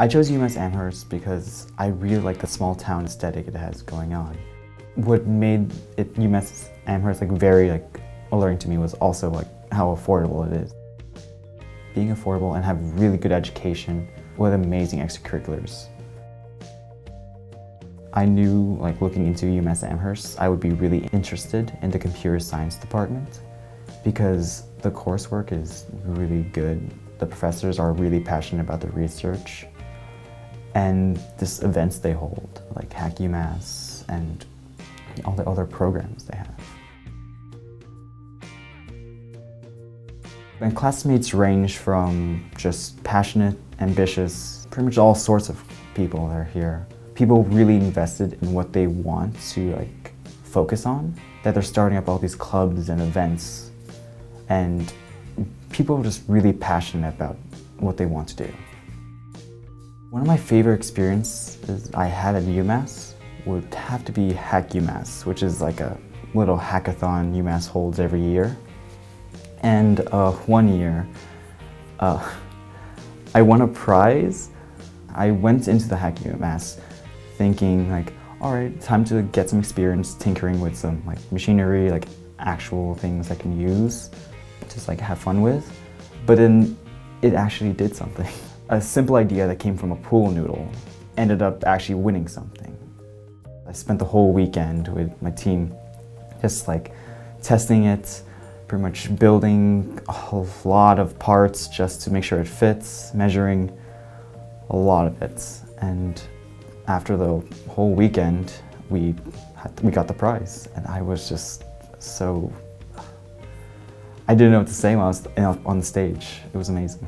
I chose UMass Amherst because I really like the small town aesthetic it has going on. What made it UMass Amherst like very like alluring to me was also like how affordable it is. Being affordable and have really good education with amazing extracurriculars. I knew like looking into UMass Amherst, I would be really interested in the computer science department because the coursework is really good. The professors are really passionate about the research and these events they hold, like Hack UMass and all the other programs they have. My classmates range from just passionate, ambitious, pretty much all sorts of people that are here. People really invested in what they want to like focus on, that they're starting up all these clubs and events, and people are just really passionate about what they want to do. One of my favorite experiences I had at UMass would have to be Hack UMass, which is like a little hackathon UMass holds every year. And uh, one year, uh, I won a prize. I went into the Hack UMass thinking like, all right, time to get some experience tinkering with some like machinery, like actual things I can use, just like have fun with. But then it actually did something. a simple idea that came from a pool noodle ended up actually winning something. I spent the whole weekend with my team just like testing it, pretty much building a whole lot of parts just to make sure it fits, measuring a lot of it. And after the whole weekend, we, had, we got the prize. And I was just so, I didn't know what to say when I was on the stage. It was amazing.